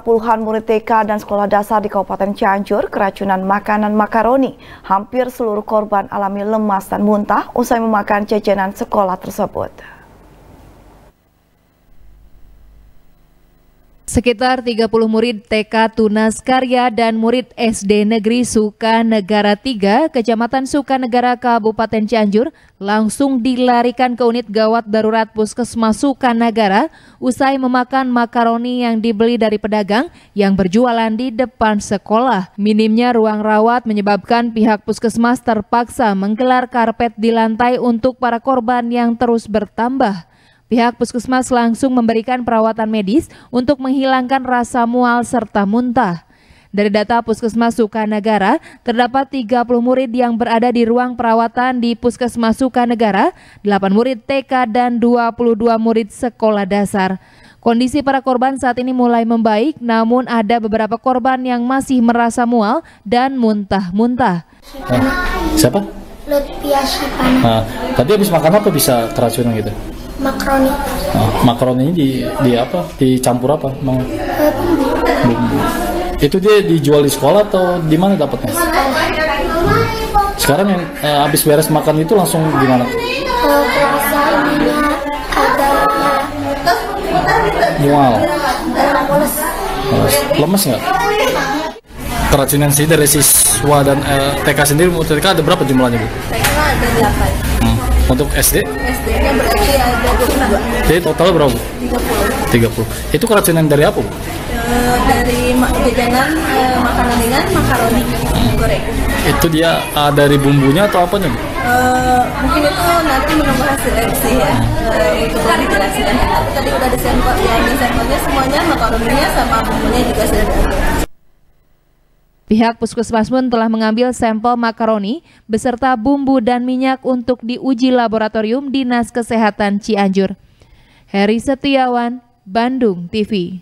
Puluhan murid TK dan sekolah dasar di Kabupaten Cianjur keracunan makanan makaroni. Hampir seluruh korban alami lemas dan muntah usai memakan jajanan sekolah tersebut. Sekitar 30 murid TK Tunas Karya dan murid SD Negeri Sukanegara 3, Kecamatan Sukanegara, Kabupaten Cianjur, langsung dilarikan ke unit gawat darurat Puskesmas Sukanegara usai memakan makaroni yang dibeli dari pedagang yang berjualan di depan sekolah. Minimnya ruang rawat menyebabkan pihak puskesmas terpaksa menggelar karpet di lantai untuk para korban yang terus bertambah. Pihak puskesmas langsung memberikan perawatan medis untuk menghilangkan rasa mual serta muntah. Dari data Puskesmas Sukanegara, terdapat 30 murid yang berada di ruang perawatan di Puskesmas Sukanegara, 8 murid TK dan 22 murid sekolah dasar. Kondisi para korban saat ini mulai membaik, namun ada beberapa korban yang masih merasa mual dan muntah-muntah. Eh, siapa? Lutfia Shipana. Nah, tadi habis makan apa bisa keracunan gitu? Makaroni makaroni ini di, di apa? Dicampur apa? Mau bumbu. Itu dia dijual di sekolah atau di mana dapatnya? Sekarang yang eh, habis beres makan itu langsung gimana agak mual. lemes nggak keracunan sih dari siswa dan eh, TK sendiri untuk TK ada berapa jumlahnya bu? TK ada 8 hmm. Untuk SD? SD-nya berarti ada 22 Jadi total berapa? 30 30 Itu keracunan dari apa bu? e, Dari jajanan e, makanan ringan, makaroni Hmm. goreng Itu dia uh, dari bumbunya atau apanya bu? e, Mungkin itu nanti menunggu hasil MC ya Untuk lebih jelasnya Tapi tadi udah disampel, ya disampelnya semuanya makaroninya sama bumbunya juga sudah ada Pihak puskesmas pun telah mengambil sampel makaroni beserta bumbu dan minyak untuk diuji laboratorium Dinas Kesehatan Cianjur. Heri Setiawan, Bandung TV.